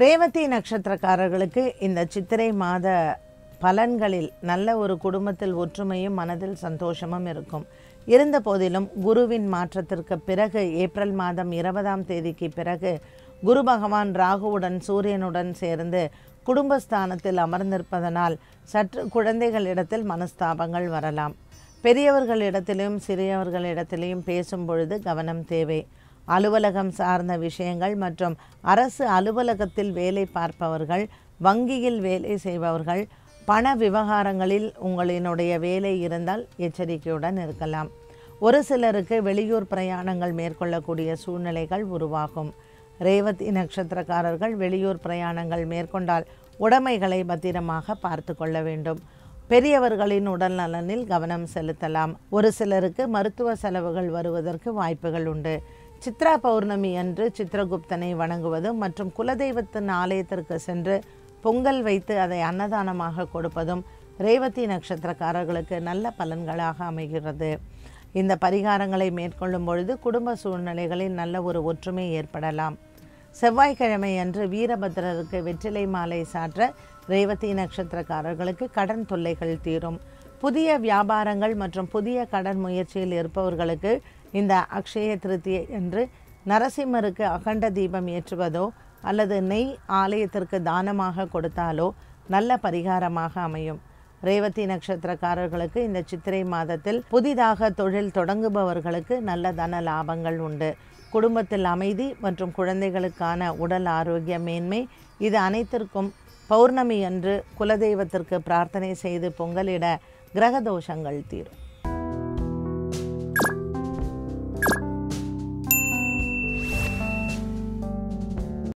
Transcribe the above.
ரேவதி நட்சத்திரக்காரர்களுக்கு இந்த சித்திரை மாத பலன்களில் நல்ல ஒரு குடும்பத்தில் ஒற்றுமையும் மனதில் சந்தோஷமும் இருக்கும். இருந்த போதிலும் குருவின் மாற்றத்திற்கு பிறகு ஏப்ரல் மாதம் இருபதாம் தேதிக்கு பிறகு குரு பகவான் ராகுவுடன் சூரியனுடன் சேர்ந்து குடும்பஸ்தானத்தில் அமர்ந்திருப்பதனால் சற்று குழந்தைகளிடத்தில் மனஸ்தாபங்கள் வரலாம். பெரியவர்களிடத்திலும் சிறியவர்களிடத்திலையும் பேசும் பொழுது கவனம் தேவை. அலுவலகம் சார்ந்த விஷயங்கள் மற்றும் அரசு அலுவலகத்தில் வேலை பார்ப்பவர்கள் வங்கியில் வேலை செய்பவர்கள் பண விவகாரங்களில் உங்களினுடைய வேலை இருந்தால் எச்சரிக்கையுடன் இருக்கலாம். ஒரு சிலருக்கு வெளியூர் பிரயாணங்கள் மேற்கொள்ளக்கூடிய சூழ்நிலைகள் உருவாகும். ரேவதி நட்சத்திரக்காரர்கள் வெளியூர் பிரயாணங்கள் மேற்கொண்டால் உடைமைகளை பத்திரமாக பார்த்து கொள்ள வேண்டும். பெரியவர்களின் உடல் நலனில் கவனம் செலுத்தலாம். ஒரு சிலருக்கு மருத்துவ செலவுகள் வருவதற்கு வாய்ப்புகள் உண்டு. சித்ரா பௌர்ணமி அன்று சித்திரகுப்தனை வணங்குவதும் மற்றும் குலதெய்வத்தின் ஆலயத்திற்கு சென்று பொங்கல் வைத்து அதை அன்னதானமாக கொடுப்பதும் ரேவதி நட்சத்திரக்காரர்களுக்கு நல்ல பலன்களாக அமைகிறது. இந்த பரிகாரங்களை மேற்கொள்ளும் பொழுது குடும்ப சூழ்நிலைகளில் நல்ல ஒரு ஒற்றுமை ஏற்படலாம். செவ்வாய்க்கிழமை அன்று வீரபத்ரருக்கு வெற்றிலை மாலை சாற்ற ரேவதி நட்சத்திரக்காரர்களுக்கு கடன் தொல்லைகள் தீரும். புதிய வியாபாரங்கள் மற்றும் புதிய கடன் முயற்சியில் இருப்பவர்களுக்கு இந்த அக்ஷய திருத்தியை என்று நரசிம்மருக்கு அகண்ட தீபம் ஏற்றுவதோ அல்லது நெய் ஆலயத்திற்கு தானமாக கொடுத்தாலோ நல்ல பரிகாரமாக அமையும். ரேவதி நட்சத்திரக்காரர்களுக்கு இந்த சித்திரை மாதத்தில் புதிதாக தொழில் தொடங்குபவர்களுக்கு நல்ல தன லாபங்கள் உண்டு. குடும்பத்தில் அமைதி மற்றும் குழந்தைகளுக்கான உடல் ஆரோக்கிய மேன்மை இது அனைத்திற்கும் பௌர்ணமி அன்று குலதெய்வத்திற்கு பிரார்த்தனை செய்து பொங்கலிட கிரக தோஷங்கள் தீரும்.